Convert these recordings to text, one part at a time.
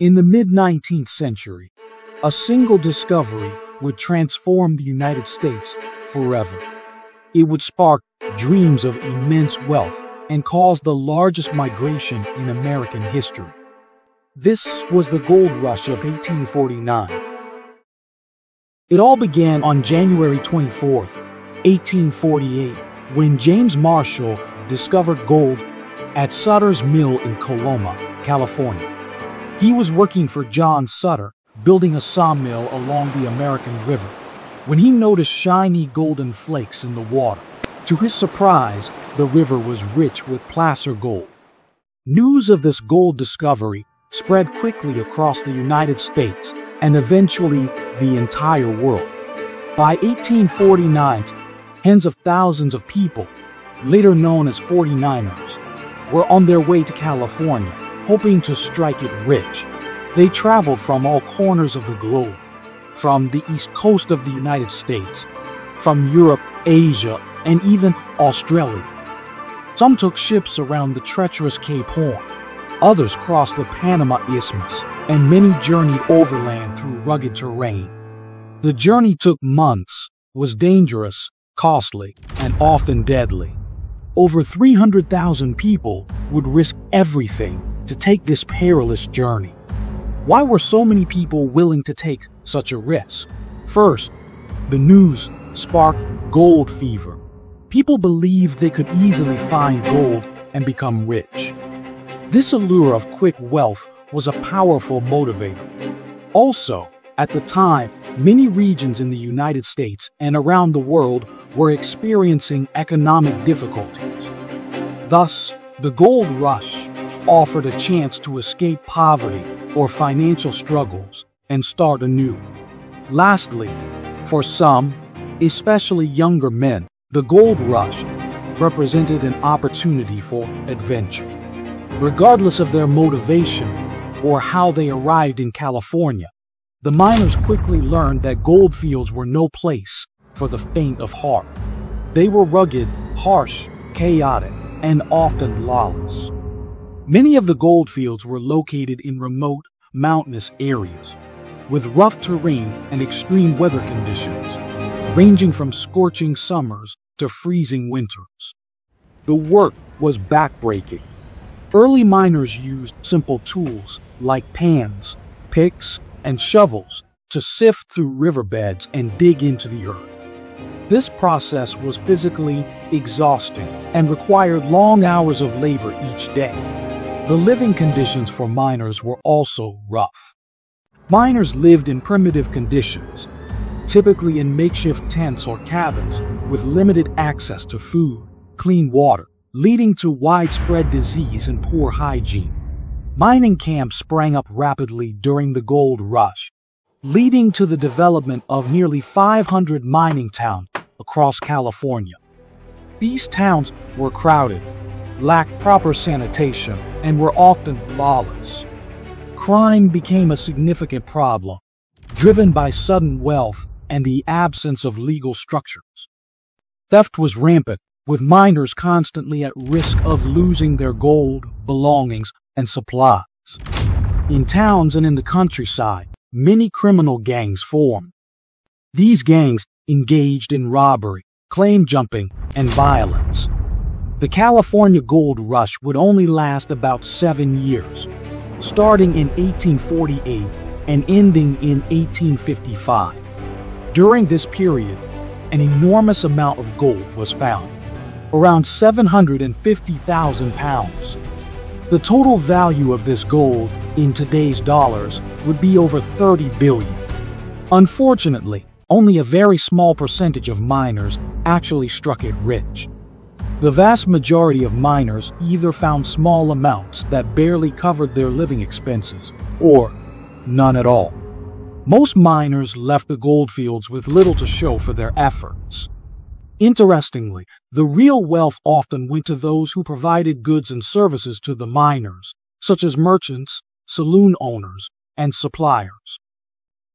In the mid-19th century, a single discovery would transform the United States forever. It would spark dreams of immense wealth and cause the largest migration in American history. This was the gold rush of 1849. It all began on January 24, 1848, when James Marshall discovered gold at Sutter's Mill in Coloma, California. He was working for John Sutter, building a sawmill along the American River, when he noticed shiny golden flakes in the water. To his surprise, the river was rich with placer gold. News of this gold discovery spread quickly across the United States and eventually the entire world. By 1849, tens of thousands of people, later known as 49ers, were on their way to California, hoping to strike it rich. They traveled from all corners of the globe, from the east coast of the United States, from Europe, Asia, and even Australia. Some took ships around the treacherous Cape Horn, Others crossed the Panama Isthmus, and many journeyed overland through rugged terrain. The journey took months, was dangerous, costly, and often deadly. Over 300,000 people would risk everything to take this perilous journey. Why were so many people willing to take such a risk? First, the news sparked gold fever. People believed they could easily find gold and become rich. This allure of quick wealth was a powerful motivator. Also, at the time, many regions in the United States and around the world were experiencing economic difficulties. Thus, the gold rush offered a chance to escape poverty or financial struggles and start anew. Lastly, for some, especially younger men, the gold rush represented an opportunity for adventure. Regardless of their motivation or how they arrived in California, the miners quickly learned that goldfields were no place for the faint of heart. They were rugged, harsh, chaotic, and often lawless. Many of the goldfields were located in remote, mountainous areas, with rough terrain and extreme weather conditions, ranging from scorching summers to freezing winters. The work was backbreaking, Early miners used simple tools like pans, picks, and shovels to sift through riverbeds and dig into the earth. This process was physically exhausting and required long hours of labor each day. The living conditions for miners were also rough. Miners lived in primitive conditions, typically in makeshift tents or cabins with limited access to food, clean water, leading to widespread disease and poor hygiene. Mining camps sprang up rapidly during the gold rush, leading to the development of nearly 500 mining towns across California. These towns were crowded, lacked proper sanitation, and were often lawless. Crime became a significant problem, driven by sudden wealth and the absence of legal structures. Theft was rampant, with miners constantly at risk of losing their gold, belongings, and supplies. In towns and in the countryside, many criminal gangs formed. These gangs engaged in robbery, claim jumping, and violence. The California gold rush would only last about seven years, starting in 1848 and ending in 1855. During this period, an enormous amount of gold was found around 750,000 pounds. The total value of this gold in today's dollars would be over 30 billion. Unfortunately, only a very small percentage of miners actually struck it rich. The vast majority of miners either found small amounts that barely covered their living expenses, or none at all. Most miners left the goldfields with little to show for their efforts. Interestingly, the real wealth often went to those who provided goods and services to the miners, such as merchants, saloon owners, and suppliers.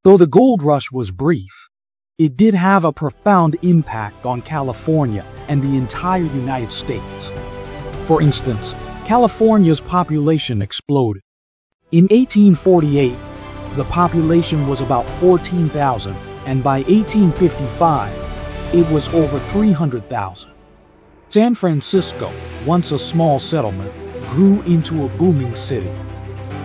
Though the gold rush was brief, it did have a profound impact on California and the entire United States. For instance, California's population exploded. In 1848, the population was about 14,000, and by 1855, it was over 300,000. San Francisco, once a small settlement, grew into a booming city.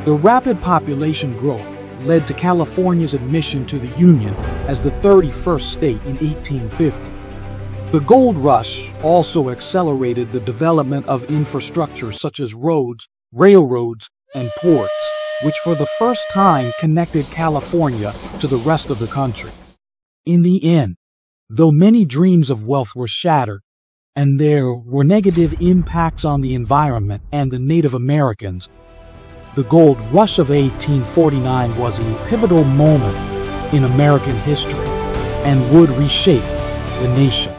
The rapid population growth led to California's admission to the Union as the 31st state in 1850. The gold rush also accelerated the development of infrastructure such as roads, railroads, and ports, which for the first time connected California to the rest of the country. In the end, though many dreams of wealth were shattered, and there were negative impacts on the environment and the Native Americans, the gold rush of 1849 was a pivotal moment in American history and would reshape the nation.